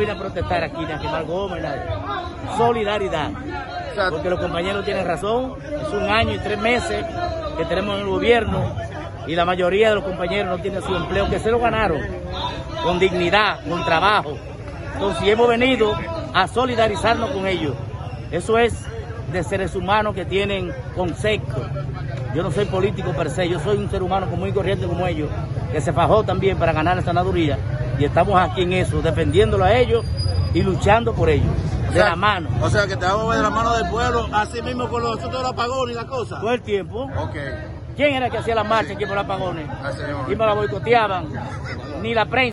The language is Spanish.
vine a protestar aquí, ni a quemar goma, ni nada. Solidaridad. Porque los compañeros tienen razón. Es un año y tres meses que tenemos en el gobierno y la mayoría de los compañeros no tienen su empleo, que se lo ganaron con dignidad, con trabajo. Entonces hemos venido a solidarizarnos con ellos. Eso es de seres humanos que tienen concepto. Yo no soy político per se, yo soy un ser humano muy corriente como ellos, que se fajó también para ganar la sanaduría y estamos aquí en eso, defendiéndolo a ellos y luchando por ellos, de la mano. O sea, que te vamos de la mano del pueblo, así mismo con los asuntos del apagón y la cosa. Todo el tiempo. Ok. ¿Quién era el que hacía la marcha aquí por los apagones? Mismo. Y me la boicoteaban. Ni la prensa.